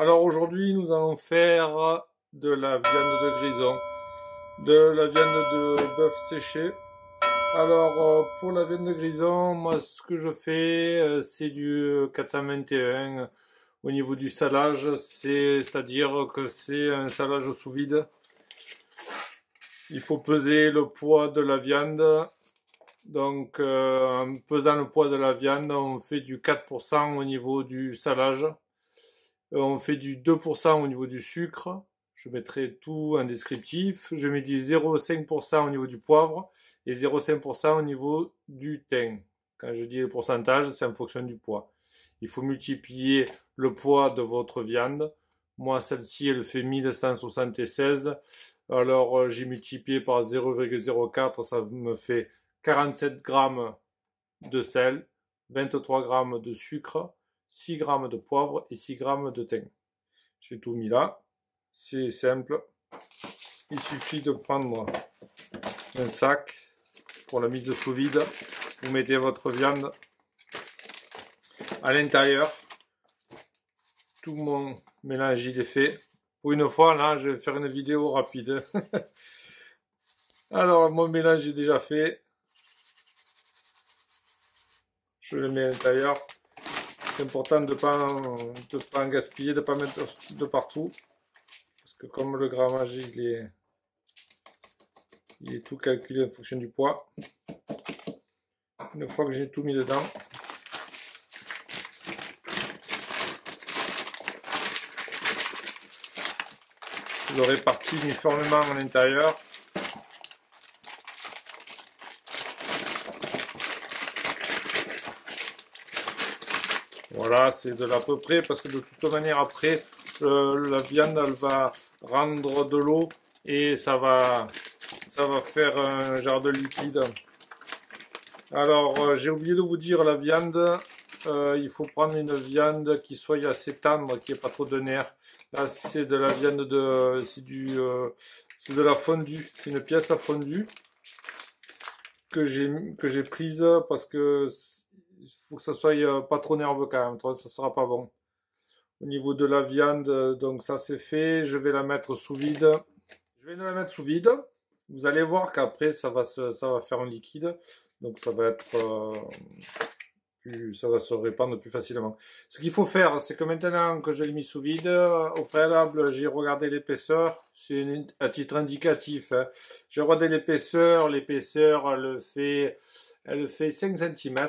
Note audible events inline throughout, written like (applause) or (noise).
Alors aujourd'hui, nous allons faire de la viande de grison, de la viande de bœuf séché. Alors euh, pour la viande de grison, moi ce que je fais, euh, c'est du 421 au niveau du salage, c'est-à-dire que c'est un salage sous vide. Il faut peser le poids de la viande. Donc euh, en pesant le poids de la viande, on fait du 4% au niveau du salage. Euh, on fait du 2% au niveau du sucre. Je mettrai tout en descriptif. Je mets du 0,5% au niveau du poivre et 0,5% au niveau du thym. Quand je dis le pourcentage, c'est en fonction du poids. Il faut multiplier le poids de votre viande. Moi, celle-ci, elle fait 1176. Alors, euh, j'ai multiplié par 0,04, ça me fait 47 grammes de sel, 23 grammes de sucre, 6 grammes de poivre et 6 grammes de thym. J'ai tout mis là. C'est simple. Il suffit de prendre un sac pour la mise sous vide. Vous mettez votre viande à l'intérieur. Tout mon mélange il est fait. Pour une fois, là, je vais faire une vidéo rapide. (laughs) Alors, mon mélange est déjà fait. Je le mets à l'intérieur. C'est important de ne pas, de pas en gaspiller, de ne pas mettre de partout. Parce que comme le grammage, il est, il est tout calculé en fonction du poids. Une fois que j'ai tout mis dedans, je le répartis uniformément à l'intérieur. Voilà, c'est de l'à peu près parce que de toute manière après euh, la viande elle va rendre de l'eau et ça va ça va faire un genre de liquide. Alors euh, j'ai oublié de vous dire la viande, euh, il faut prendre une viande qui soit assez tendre, qui n'ait pas trop de nerfs. Là c'est de la viande de c'est du c'est de la fondue, c'est une pièce à fondue que j'ai que j'ai prise parce que faut que ça soit euh, pas trop nerveux quand même, ça sera pas bon. Au niveau de la viande, euh, donc ça c'est fait, je vais la mettre sous vide. Je vais la mettre sous vide. Vous allez voir qu'après ça va se, ça va faire un liquide, donc ça va être euh, plus, ça va se répandre plus facilement. Ce qu'il faut faire, c'est que maintenant que je l'ai mis sous vide, au préalable j'ai regardé l'épaisseur, c'est à titre indicatif. Hein. J'ai regardé l'épaisseur, l'épaisseur elle fait, elle fait 5 cm.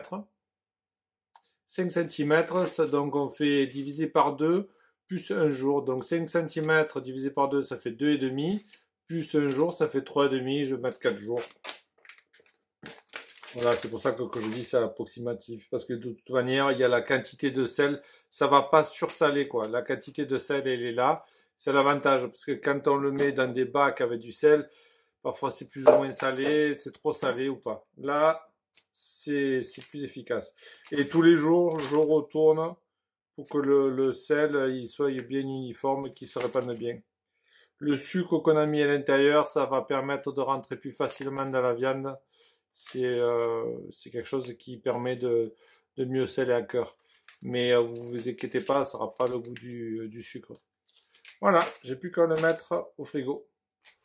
5 cm, donc on fait diviser par 2 plus un jour. Donc 5 cm divisé par 2, ça fait 2,5. Plus un jour, ça fait 3,5. Je vais mettre 4 jours. Voilà, c'est pour ça que, je dis c'est approximatif. Parce que de toute manière, il y a la quantité de sel. Ça va pas sursaler, quoi. La quantité de sel, elle est là. C'est l'avantage. Parce que quand on le met dans des bacs avec du sel, parfois c'est plus ou moins salé, c'est trop salé ou pas. Là, c'est plus efficace. Et tous les jours, je retourne pour que le, sel il soit bien uniforme, qu'il se répande bien. Le sucre qu'on a mis à l'intérieur, ça va permettre de rentrer plus facilement dans la viande. C'est euh, quelque chose qui permet de, de mieux sceller à cœur. Mais euh, vous vous inquiétez pas, ça n'aura pas le goût du, du sucre. Voilà, j'ai plus qu'à le mettre au frigo.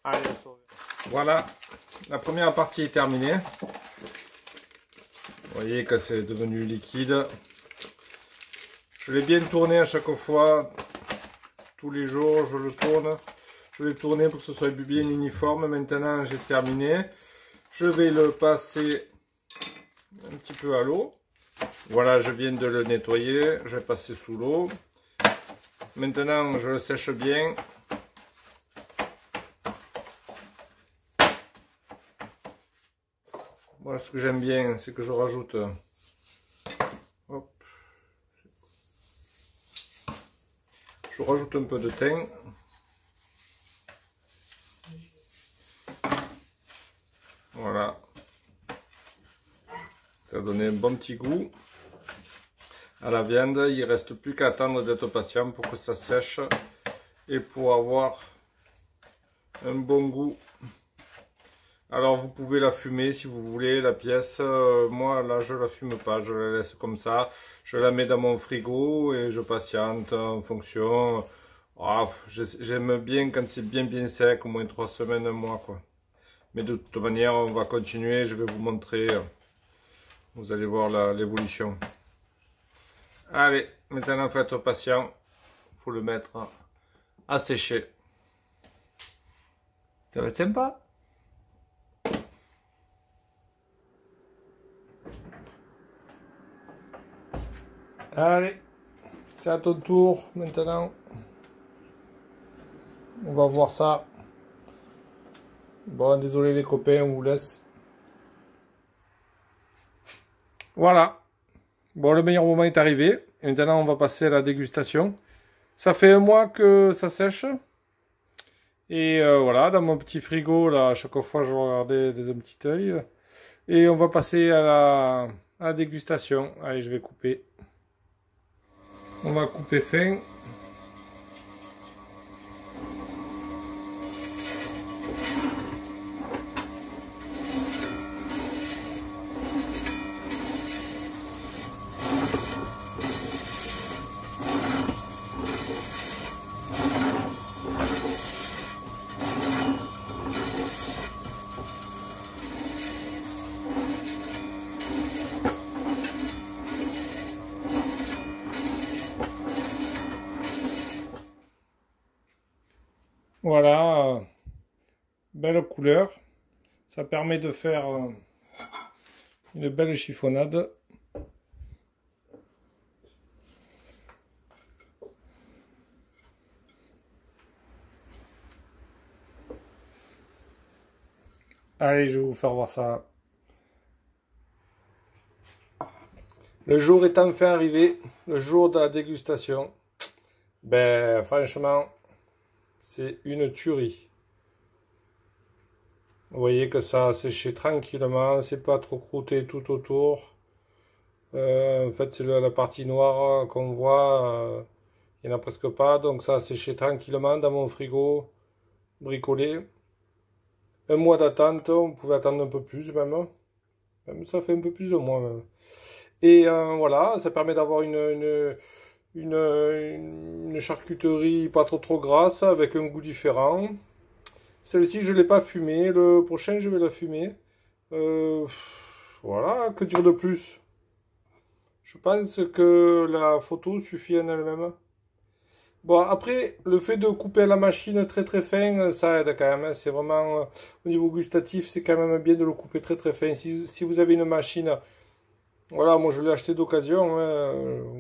Allez, voilà, la première partie est terminée. Vous voyez que c'est devenu liquide. Je l'ai bien tourné à chaque fois. Tous les jours, je le tourne. Je vais tourner pour que ce soit bien uniforme. Maintenant, j'ai terminé. Je vais le passer un petit peu à l'eau. Voilà, je viens de le nettoyer. Je vais passer sous l'eau. Maintenant, je le sèche bien. Ce que j'aime bien, c'est que je rajoute je rajoute un peu de thym. Voilà. Ça a donné un bon petit goût à la viande. Il reste plus qu'à attendre d'être patient pour que ça sèche et pour avoir un bon goût Alors vous pouvez la fumer si vous voulez, la pièce. Euh, moi là je la fume pas, je la laisse comme ça. Je la mets dans mon frigo et je patiente en fonction. Ah, j'aime bien quand c'est bien bien sec, au moins trois semaines, un mois quoi. Mais de toute manière on va continuer, je vais vous montrer. Vous allez voir l'évolution. Allez, maintenant faites patient. Faut le mettre à sécher. Ça va être sympa. Allez, c'est à ton tour maintenant. On va voir ça. Bon, désolé les copains, on vous laisse. Voilà. Bon, le meilleur moment est arrivé. Maintenant, on va passer à la dégustation. Ça fait un mois que ça sèche. Et euh, voilà, dans mon petit frigo, là, à chaque fois, je regardais des un petit œil. Et on va passer à la dégustation. Allez, je vais couper. On va couper fin. Voilà, belle couleur. Ça permet de faire euh, une belle chiffonnade. Allez, je vais vous faire voir ça. Le jour est enfin arrivé, le jour de la dégustation. Ben, franchement, c'est une tuerie. Vous voyez que ça a séché tranquillement, c'est pas trop croûté tout autour. Euh, en fait, c'est la, partie noire qu'on voit, euh, il n'y en a presque pas, donc ça a séché tranquillement dans mon frigo, bricolé. Un mois d'attente, on pouvait attendre un peu plus même. Même ça fait un peu plus de mois même. Et euh, voilà, ça permet d'avoir une une, charcuterie pas trop trop grasse avec un goût différent. Celle-ci, je ne l'ai pas fumée. Le prochain, je vais la fumer. Euh, voilà, que dire de plus? Je pense que la photo suffit en elle-même. Bon, après, le fait de couper la machine très très fin, ça aide quand même. Hein. C'est vraiment, euh, au niveau gustatif, c'est quand même bien de le couper très très fin. Si vous avez une machine voilà, moi je l'ai acheté d'occasion. Hein.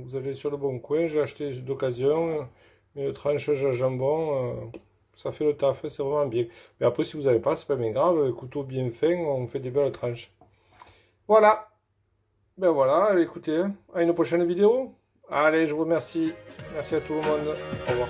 Vous allez sur le bon coin, j'ai acheté d'occasion une tranche de jambon. Euh, ça fait le taf, c'est vraiment bien. Mais après, si vous n'avez pas, c'est pas bien grave. Couteau bien fin, on fait des belles tranches. Voilà. Ben voilà, écoutez, à une prochaine vidéo. Allez, je vous remercie. Merci à tout le monde. Au revoir.